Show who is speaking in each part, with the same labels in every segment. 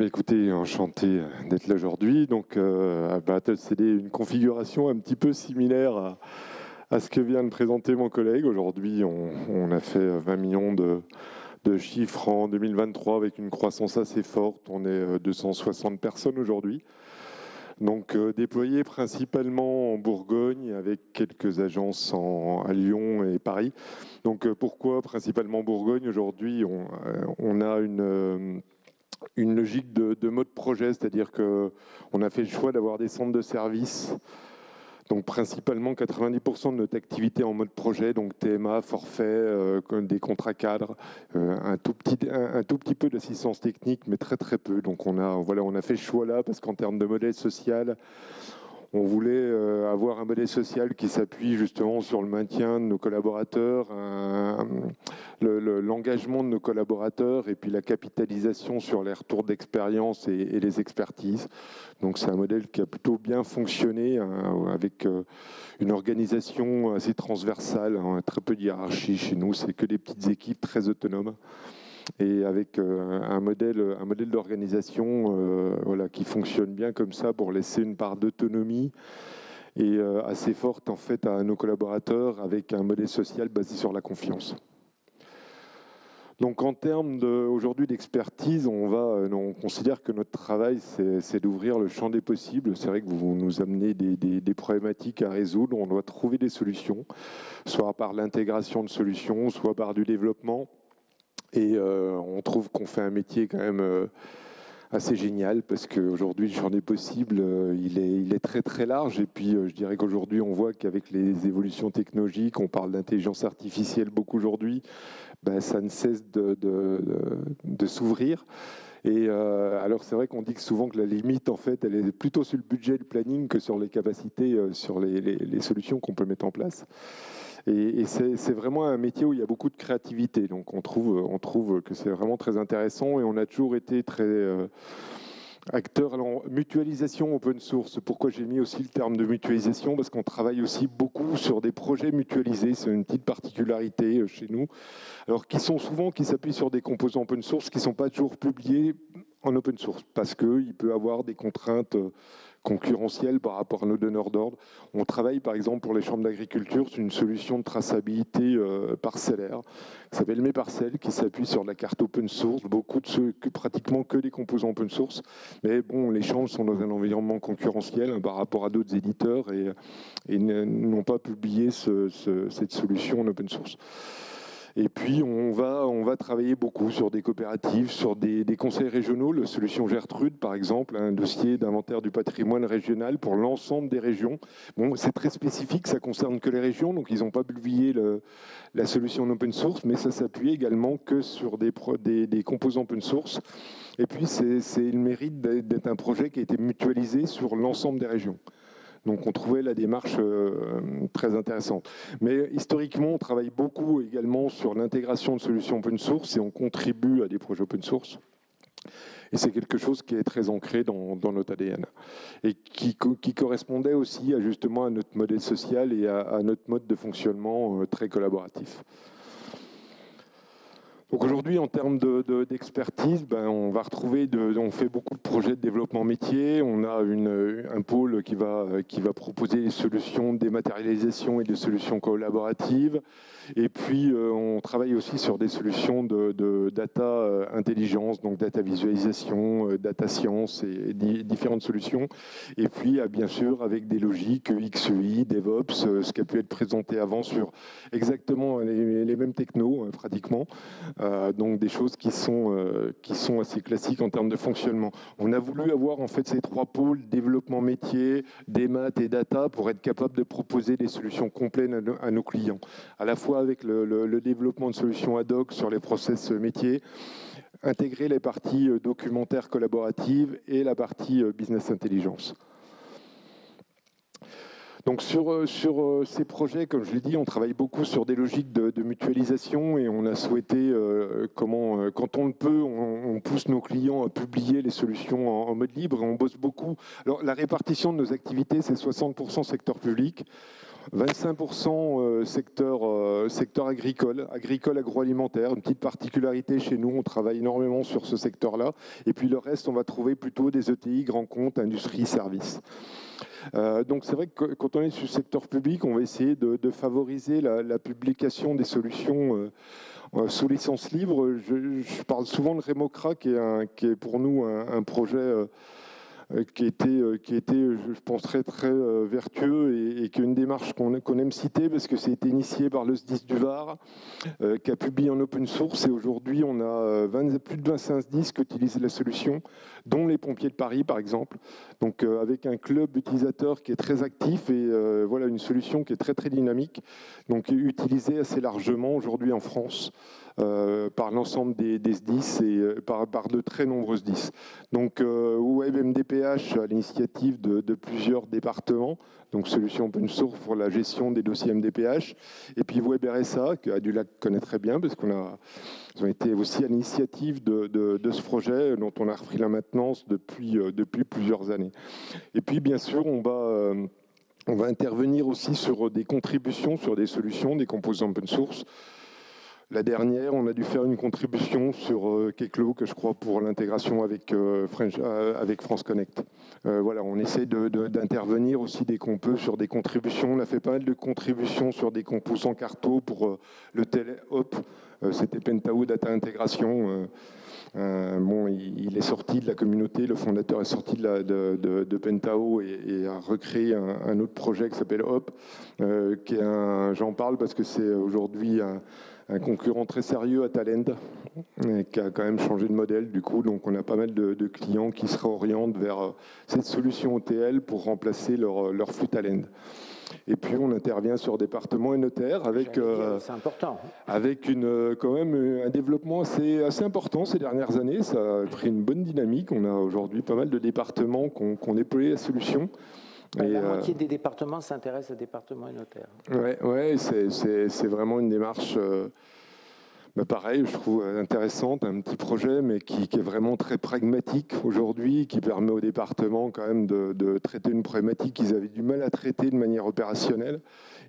Speaker 1: Écoutez, enchanté d'être là aujourd'hui. Donc, euh, Battle CD, une configuration un petit peu similaire à, ce que vient de présenter mon collègue. Aujourd'hui, on, a fait 20 millions de, chiffres en 2023 avec une croissance assez forte. On est 260 euh, personnes aujourd'hui. Donc euh, déployés principalement en Bourgogne avec quelques agences à Lyon et Paris. Donc pourquoi principalement Bourgogne? Aujourd'hui, on, a une une logique de, mode projet, c'est-à-dire qu'on a fait le choix d'avoir des centres de services, donc principalement 90% de notre activité en mode projet, donc TMA, forfait, euh, des contrats cadres, euh, un, tout petit, peu d'assistance technique, mais très très peu. Donc on a, voilà, on a fait le choix là parce qu'en termes de modèle social, on voulait euh, avoir un modèle social qui s'appuie justement sur le maintien de nos collaborateurs, l'engagement de nos collaborateurs et puis la capitalisation sur les retours d'expérience et, les expertises. Donc c'est un modèle qui a plutôt bien fonctionné hein, avec euh, une organisation assez transversale, hein, très peu de hiérarchie chez nous, c'est que des petites équipes très autonomes et avec euh, un modèle, un modèle d'organisation euh, voilà, qui fonctionne bien comme ça pour laisser une part d'autonomie et euh, assez forte en fait à nos collaborateurs avec un modèle social basé sur la confiance. Donc en termes aujourd'hui d'expertise, on, considère que notre travail, c'est d'ouvrir le champ des possibles. C'est vrai que vous nous amenez des, problématiques à résoudre. On doit trouver des solutions, soit par l'intégration de solutions, soit par du développement. Et euh, on trouve qu'on fait un métier quand même euh, assez génial parce qu'aujourd'hui le champ des possibles euh, il, est, très très large et puis je dirais qu'aujourd'hui on voit qu'avec les évolutions technologiques, on parle d'intelligence artificielle beaucoup aujourd'hui, ben, ça ne cesse de, s'ouvrir. Et alors c'est vrai qu'on dit souvent que la limite en fait elle est plutôt sur le budget, le planning que sur les capacités, sur les solutions qu'on peut mettre en place. Et, c'est vraiment un métier où il y a beaucoup de créativité. Donc on trouve, on trouve que c'est vraiment très intéressant et on a toujours été très euh, acteur. Alors, mutualisation open source. Pourquoi j'ai mis aussi le terme de mutualisation? Parce qu'on travaille aussi beaucoup sur des projets mutualisés. C'est une petite particularité euh, chez nous. Alors, qui sont souvent, qui s'appuient sur des composants open source qui ne sont pas toujours publiés en open source parce qu'il peut avoir des contraintes euh, concurrentielles par rapport à nos donneurs d'ordre. On travaille par exemple pour les chambres d'agriculture sur une solution de traçabilité euh, parcellaire qui s'appelle Mes Parcelles qui s'appuie sur la carte open source, beaucoup de ceux, que, pratiquement que des composants open source. Mais bon, les chambres sont dans un environnement concurrentiel hein, par rapport à d'autres éditeurs et, n'ont pas publié cette solution en open source. Et puis, on va, travailler beaucoup sur des coopératives, sur des, conseils régionaux. La solution Gertrude, par exemple, un dossier d'inventaire du patrimoine régional pour l'ensemble des régions. Bon, c'est très spécifique, ça concerne que les régions, donc ils n'ont pas publié la solution en open source, mais ça s'appuie également que sur des, des composants open source. Et puis, c'est le mérite d'être un projet qui a été mutualisé sur l'ensemble des régions. Donc on trouvait la démarche euh, très intéressante. Mais historiquement, on travaille beaucoup également sur l'intégration de solutions open source et on contribue à des projets open source. Et c'est quelque chose qui est très ancré dans, notre ADN et qui, correspondait aussi à, justement à notre modèle social et à notre mode de fonctionnement euh, très collaboratif. Donc aujourd'hui, en termes d'expertise, ben, on va retrouver, on fait beaucoup de projets de développement métier. On a un pôle qui va, qui va proposer des solutions de dématérialisation et des solutions collaboratives. Et puis, euh, on travaille aussi sur des solutions de, data euh, intelligence, donc data visualisation, euh, data science et, différentes solutions. Et puis, bien sûr, avec des logiques XUI, DevOps, ce qui a pu être présenté avant sur exactement les, les mêmes technos, hein, pratiquement. Euh, donc des choses qui sont, euh, qui sont assez classiques en termes de fonctionnement. On a voulu avoir en fait ces trois pôles, développement métier, des maths et data, pour être capable de proposer des solutions complètes à, nos clients, à la fois avec le, développement de solutions ad hoc sur les process métiers, intégrer les parties euh, documentaires collaboratives et la partie business intelligence. Donc sur, euh, sur euh, ces projets, comme je l'ai dit, on travaille beaucoup sur des logiques de, mutualisation et on a souhaité, euh, comment, quand on le peut, on, pousse nos clients à publier les solutions en, mode libre on bosse beaucoup. Alors la répartition de nos activités, c'est 60% secteur public. 25% secteur, secteur agricole, agricole agroalimentaire, une petite particularité chez nous, on travaille énormément sur ce secteur-là. Et puis le reste, on va trouver plutôt des ETI, grands comptes, industrie, services. Euh, donc c'est vrai que quand on est sur le secteur public, on va essayer de, favoriser la, publication des solutions euh, euh, sous licence libre. Je, parle souvent de Remocra, qui est, qui est pour nous un, projet qui était, qui était, je pense, très, vertueux et, qui est une démarche qu'on aime citer parce que c'est été initié par le SDIS du Var, qui a publié en open source et aujourd'hui on a 20, plus de 25 SDIS qui utilisent la solution dont les pompiers de Paris par exemple. Donc euh, avec un club utilisateur qui est très actif et euh, voilà une solution qui est très très dynamique, donc utilisée assez largement aujourd'hui en France. Euh, par l'ensemble des, des, SDIS et par, par, de très nombreuses SDIS. Donc WebMDPH à l'initiative de, plusieurs départements, donc solution open source pour la gestion des dossiers MDPH, et puis WebRSA, que Adulac connaît très bien, parce qu'on a ont été aussi à l'initiative de, ce projet dont on a repris la maintenance depuis, euh, plusieurs années. Et puis, bien sûr, euh, on va intervenir aussi sur des contributions, sur des solutions, des composants open source. La dernière, on a dû faire une contribution sur euh, Keklo, que je crois, pour l'intégration avec, avec France Connect. voilà, on essaie d'intervenir aussi dès qu'on peut sur des contributions. On a fait pas mal de contributions sur des composants carto pour le télé-hop, euh, c'était Pentao Data Intégration. Euh, euh, bon, il, est sorti de la communauté, le fondateur est sorti de, de, Pentao et, a recréé un, autre projet qui s'appelle Hop, un, j'en parle parce que c'est aujourd'hui un, concurrent très sérieux à Talend, et qui a quand même changé de modèle du coup, donc on a pas mal de, clients qui se réorientent vers cette solution OTL pour remplacer leur, leur flux Talend. Et puis on intervient sur départements et notaires avec,
Speaker 2: euh,
Speaker 1: avec une, euh, quand même un développement assez, assez important ces dernières années. Ça a pris une bonne dynamique. On a aujourd'hui pas mal de départements qui ont, déployé la solution.
Speaker 2: la euh, moitié des départements s'intéressent à départements et notaires.
Speaker 1: Oui, ouais, c'est vraiment une démarche bah, pareil, je trouve intéressante, un petit projet, mais qui, est vraiment très pragmatique aujourd'hui, qui permet au département quand même de, traiter une problématique qu'ils avaient du mal à traiter de manière opérationnelle,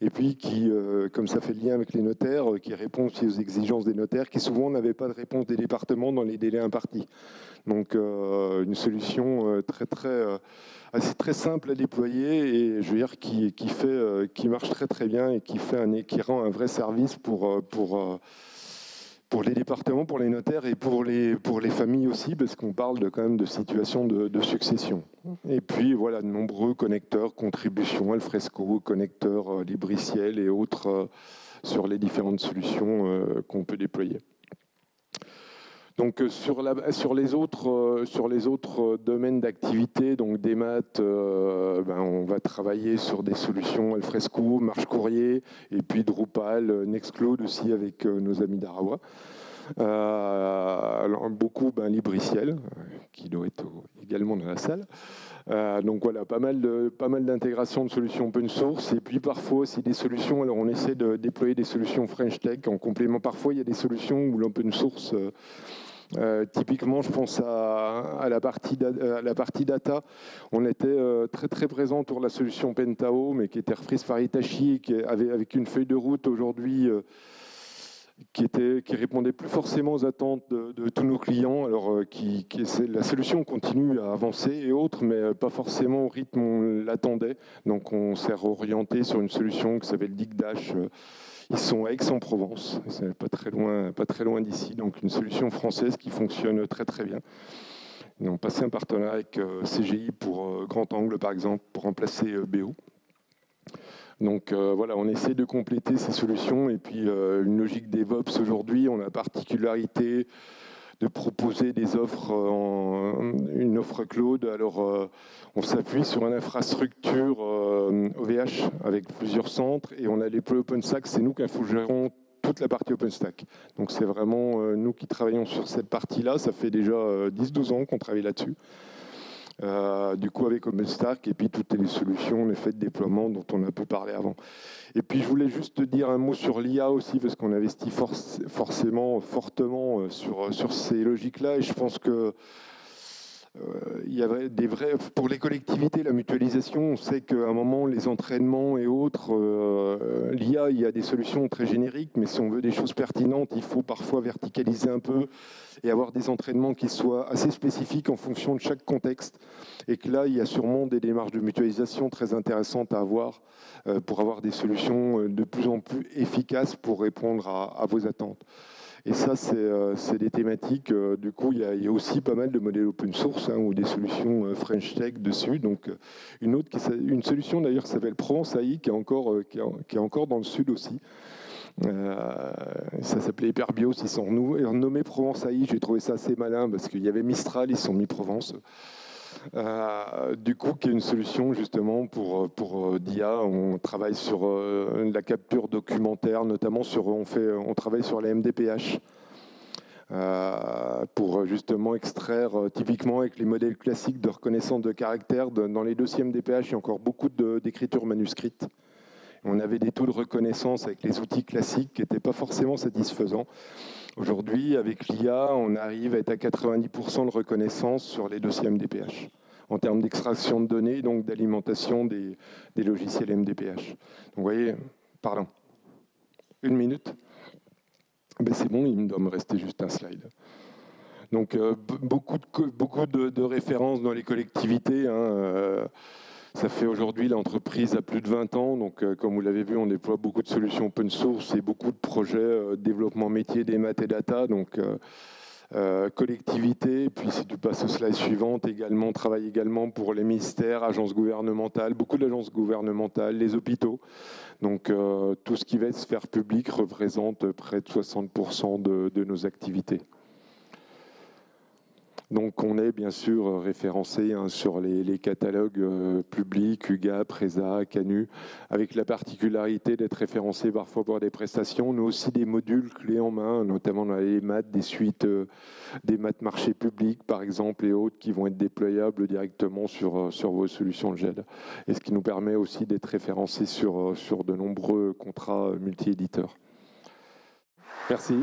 Speaker 1: et puis qui, euh, comme ça fait le lien avec les notaires, euh, qui répond aussi aux exigences des notaires, qui souvent n'avaient pas de réponse des départements dans les délais impartis. Donc euh, une solution très très assez très simple à déployer et je veux dire qui, fait qui marche très très bien et qui fait un qui rend un vrai service pour pour pour les départements, pour les notaires et pour les, pour les familles aussi, parce qu'on parle de, quand même de situation de, succession. Et puis voilà, de nombreux connecteurs, contributions, Alfresco, connecteurs euh, Libriciel et autres euh, sur les différentes solutions euh, qu'on peut déployer. Donc euh, sur, la, les autres, euh, sur les autres domaines d'activité, donc des maths, euh, ben, on va travailler sur des solutions Alfresco, Marche Courrier, et puis Drupal, Nextcloud aussi avec nos amis d'Arawa. beaucoup ben, Libriciel, qui doit être également dans la salle. donc voilà, pas mal de d'intégration de solutions open source et puis parfois aussi des solutions. Alors on essaie de déployer des solutions French Tech en complément. Parfois il y a des solutions où l'open source euh, typiquement, je pense à, la, partie data. On était euh, très très présent pour la solution Pentao, mais qui était reprise par Hitachi qui avait avec une feuille de route aujourd'hui euh, qui, était, qui répondait plus forcément aux attentes de, tous nos clients. Alors, la solution continue à avancer et autres, mais pas forcément au rythme où on l'attendait. Donc, on s'est orienté sur une solution qui s'appelle DigDash ils sont à Aix-en-Provence, c'est pas très loin, pas très loin d'ici, donc une solution française qui fonctionne très très bien. Ils ont passé un partenariat avec euh, CGI pour euh, Grand Angle, par exemple, pour remplacer euh, BO. Donc voilà, on essaie de compléter ces solutions et puis une logique DevOps aujourd'hui, on a la particularité de proposer des offres, en, une offre cloud. Alors, euh, on s'appuie sur une infrastructure OVH euh, avec plusieurs centres et on a les OpenStack. C'est nous qui gérons toute la partie OpenStack. Donc, c'est vraiment euh, nous qui travaillons sur cette partie-là. Ça fait déjà 10-12 ans qu'on travaille là-dessus. Euh, du coup avec OpenStack et puis toutes les solutions, les faits de déploiement dont on a peu parlé avant. Et puis je voulais juste dire un mot sur l'IA aussi parce qu'on investit forcément fortement euh, sur, sur ces logiques-là et je pense que il y a des vrais, pour les collectivités, la mutualisation, on sait qu'à un moment, les entraînements et autres, l'IA, il y a des solutions très génériques, mais si on veut des choses pertinentes, il faut parfois verticaliser un peu et avoir des entraînements qui soient assez spécifiques en fonction de chaque contexte. Et que là, il y a sûrement des démarches de mutualisation très intéressantes à avoir pour avoir des solutions de plus en plus efficaces pour répondre à vos attentes. Et ça, c'est euh, des thématiques. Euh, du coup, il y, a, aussi pas mal de modèles open source hein, ou des solutions euh, French Tech dessus. Donc, une autre, une solution d'ailleurs qui s'appelle Provence AI, qui est encore, qui est, encore dans le sud aussi. ça s'appelait Hyperbios, ils sont renommés Provence AI. J'ai trouvé ça assez malin parce qu'il y avait Mistral, ils sont mis Provence. Euh, du coup, qui est une solution justement pour, pour euh, DIA. On travaille sur euh, la capture documentaire, notamment sur, on, fait, on travaille sur les MDPH. pour justement extraire, typiquement avec les modèles classiques de reconnaissance de caractère, dans les dossiers MDPH, il y a encore beaucoup d'écriture manuscrite. On avait des taux de reconnaissance avec les outils classiques qui n'étaient pas forcément satisfaisants. Aujourd'hui, avec l'IA, on arrive à être à 90% de reconnaissance sur les dossiers MDPH en termes d'extraction de données, donc d'alimentation des, logiciels MDPH. Donc vous voyez, pardon, une minute. Ben c'est bon, il doit me rester juste un slide. Donc euh, beaucoup, de, beaucoup de, références dans les collectivités. Hein, euh, ça fait aujourd'hui l'entreprise a plus de 20 ans, donc euh, comme vous l'avez vu, on déploie beaucoup de solutions open source et beaucoup de projets euh, développement métier des maths et data. Donc euh, collectivité, puis si tu passes au slide suivante, également, travaille également pour les ministères, agences gouvernementales, beaucoup d'agences gouvernementales, les hôpitaux. Donc tout ce qui va être sphère publique représente près de 60% de nos activités. Donc on est bien sûr référencé hein, sur les, catalogues euh, publics, UGA, PRESA, CANU, avec la particularité d'être référencé parfois pour des prestations, mais aussi des modules clés en main, notamment dans les maths, des suites, euh, des maths marchés publics par exemple et autres qui vont être déployables directement sur, euh, vos solutions de GED. Et ce qui nous permet aussi d'être référencé sur, sur de nombreux contrats multi-éditeurs. Merci.